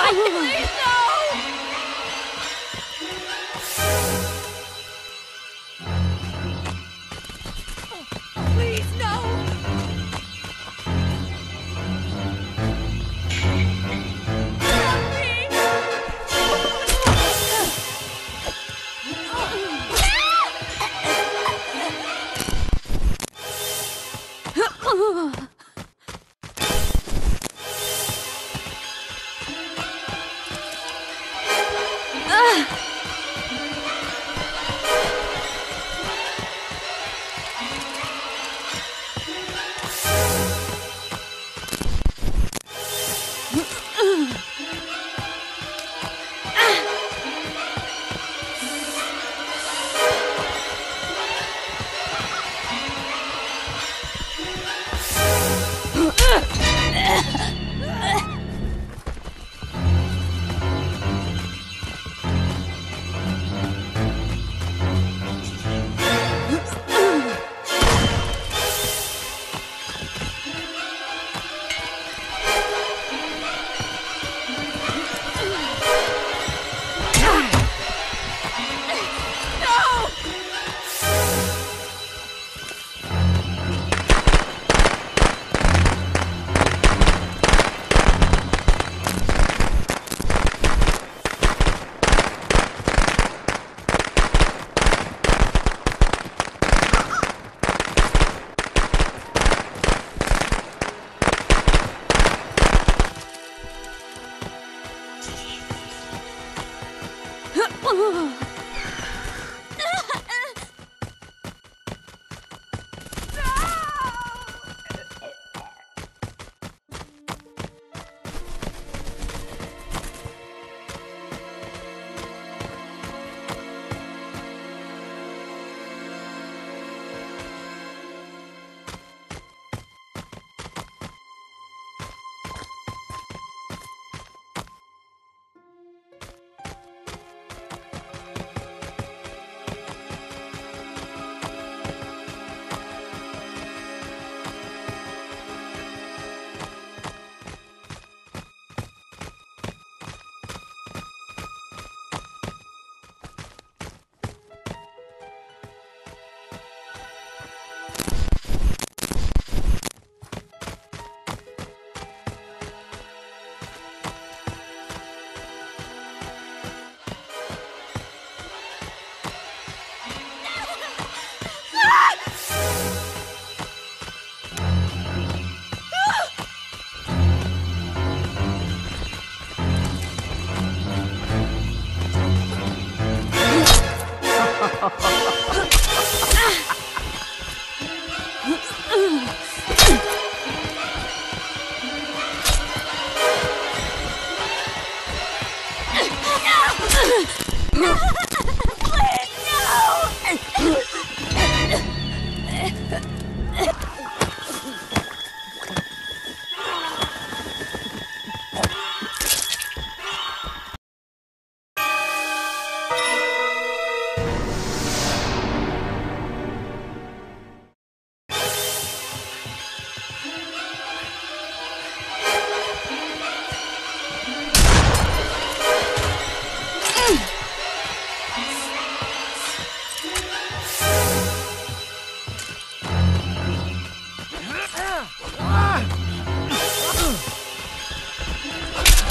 What? Ooh.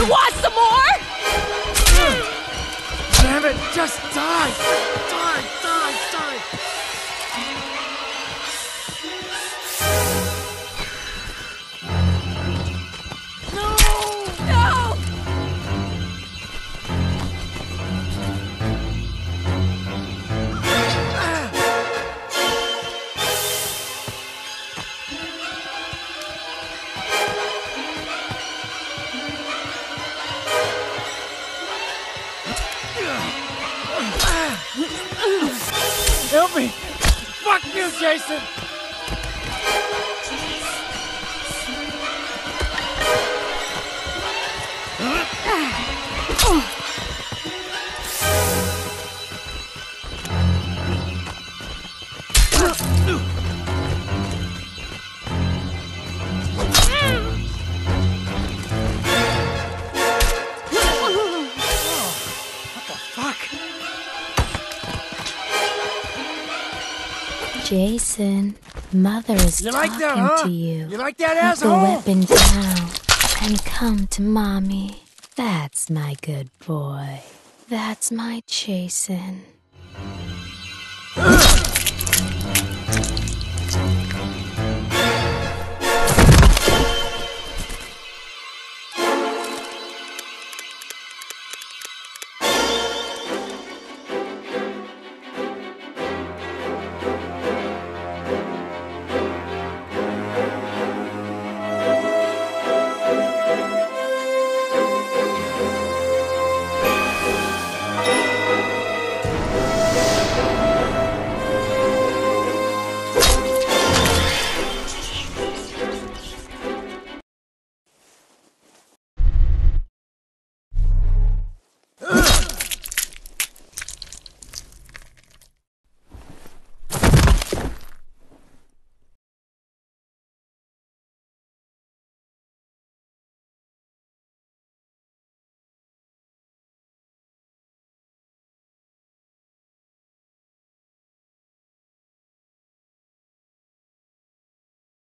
You want some more? Damn it, just die! Jason! Jason, Mother is You talking like that, huh? to you. You like that, Put the asshole? weapon down and come to Mommy. That's my good boy. That's my Jason.